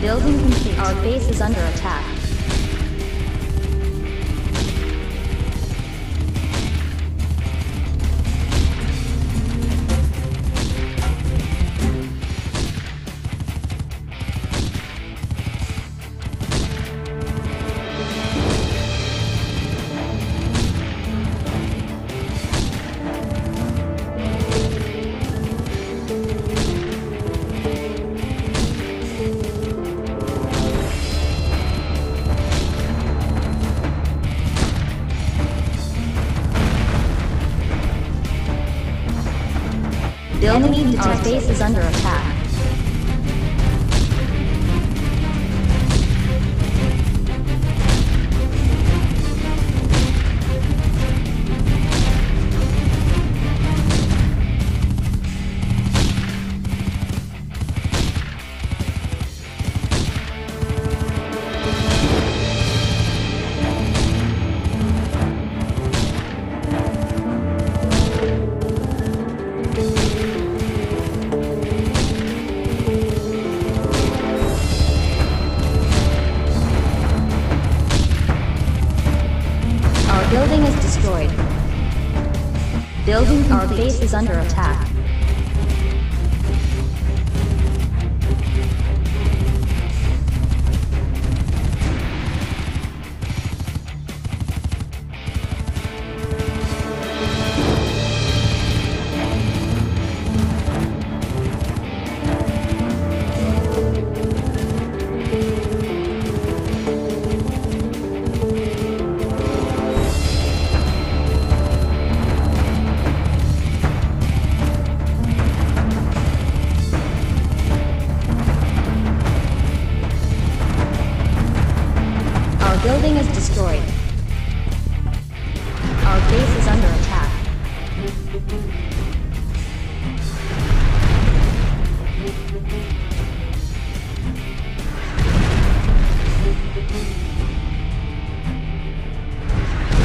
Building complete. Our base is under attack. Enemy detected. Base is under attack. Building is destroyed. Building Our base is under attack. Destroyed. Our base is under attack.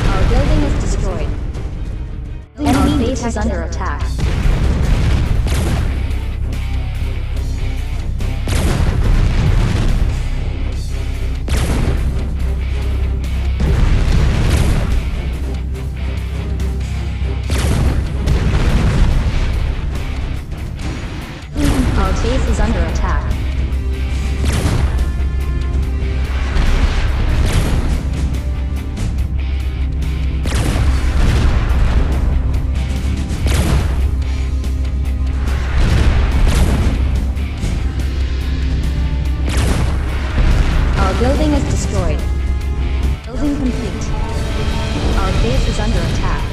Our building is destroyed. Enemy base is under attack. Is under attack.